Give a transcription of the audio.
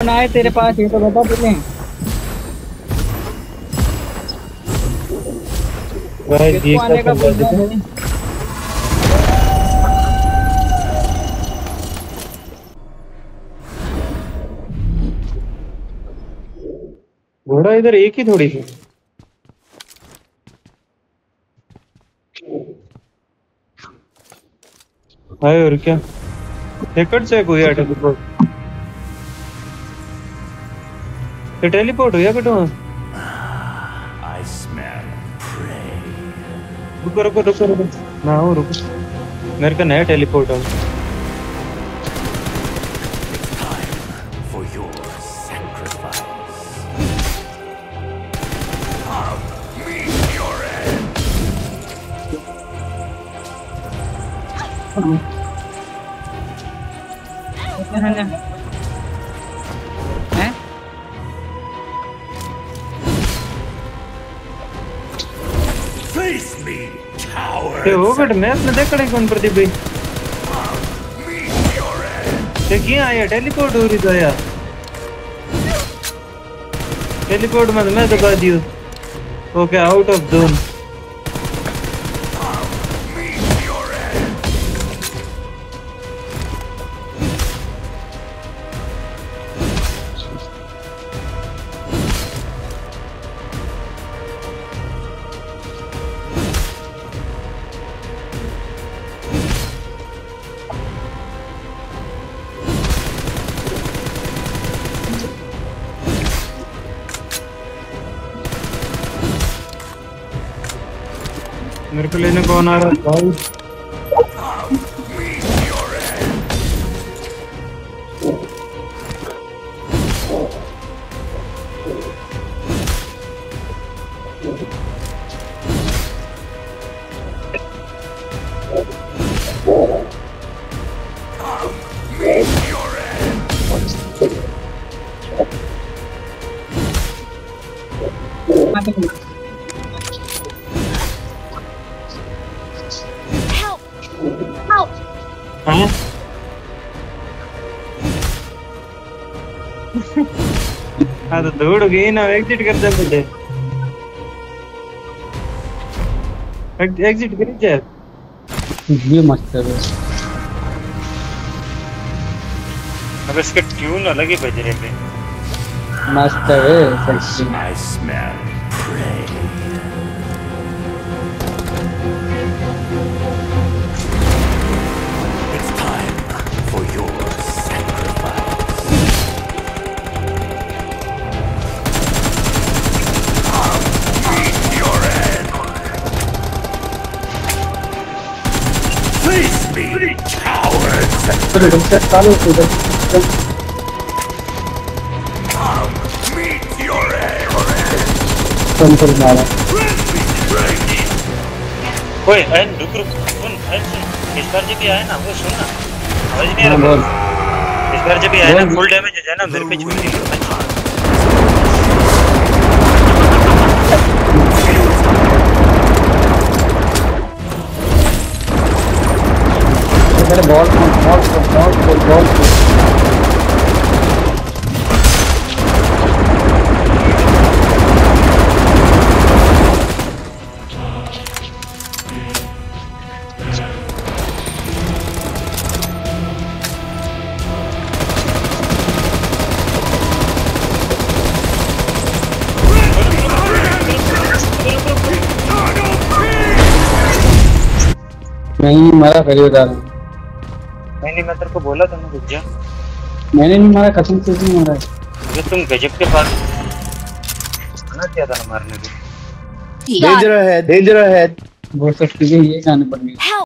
ना है तेरे पास ये तो बता पहले भाई जी का का बोल रहा घोड़ा इधर एक ही थोड़ी सी हाय और क्या? टिकट से कोई है ये टेलीपोर्ट हो या कटो I smell prey. रुको रुको रुको रुको। ना हो रुको। मेरे का नया टेलीपोर्ट है। For Face me, coward. ये हो बट मैं अपने देख कौन प्रदीप भाई. ये आया टेलीपोर्ट हो रही था यार टेलीपोर्ट मत मैं दबा दियो ओके आउट ऑफ़ जोन मेरे को लेने कौन आ रहा है? भाई। Thank your हाँ? हाँ तो दौड़ गई ना एग्जिट कर दे मुझे। एग्जिट कर जाए ये मस्त है अब इसके ट्यून अलग ही बज रहे थे मस्त है. Face me, cowards! Meet your end. ओए एन रुक रुक सुन एन सुन इस बार जब भी आया ना वो सुन ना समझ नहीं आ हाँ, रहा इस बार जब भी आया ना फुल डैमेज हो जाए ना मेरे पे छोड़ दियो मेरे ball ball ball ball ball नहीं मारा करियो दादा नहीं नहीं मैं तेरे को बोला था ना रुक जा। मैंने नहीं मारा कसम से नहीं मारा अगर तुम गजब के पास मना किया था ना मारने को। डेंजर है। डेंजर है वो सब चीज़ें ये गाने पड़ गई!